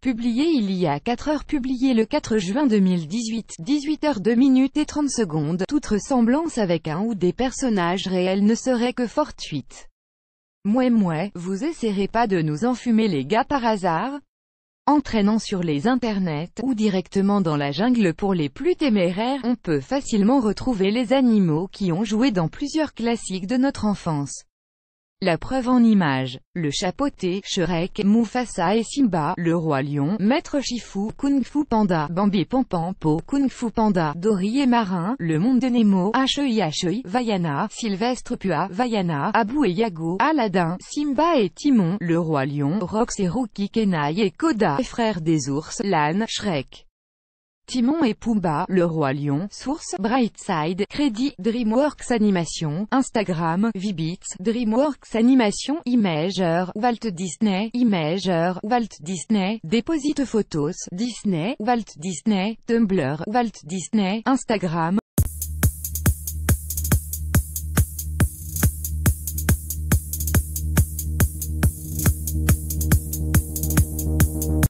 publié il y a 4 heures publié le 4 juin 2018, 18 h 2 minutes et 30 secondes, toute ressemblance avec un ou des personnages réels ne serait que fortuite. Mouais mouais, vous essaierez pas de nous enfumer les gars par hasard? Entraînant sur les internets, ou directement dans la jungle pour les plus téméraires, on peut facilement retrouver les animaux qui ont joué dans plusieurs classiques de notre enfance. La preuve en images. Le chapeauté, Shrek, Mufasa et Simba, le roi lion, Maître Shifu, Kung Fu Panda, Bambi Pompampo, Kung Fu Panda, Dory et Marin, Le Monde de Nemo, Hei Hei, Vaiana, Sylvestre Pua, Vaiana, Abu et Yago, Aladdin, Simba et Timon, le roi lion, Rox et Rookie Kenai et Koda, frères des ours, Lan, Shrek. Timon et Pumba, Le Roi Lion, Source, Brightside, Crédit, DreamWorks Animation, Instagram, Vibits, DreamWorks Animation, Imager, Walt Disney, Imager, Walt Disney, Déposite Photos, Disney, Walt Disney, Tumblr, Walt Disney, Instagram,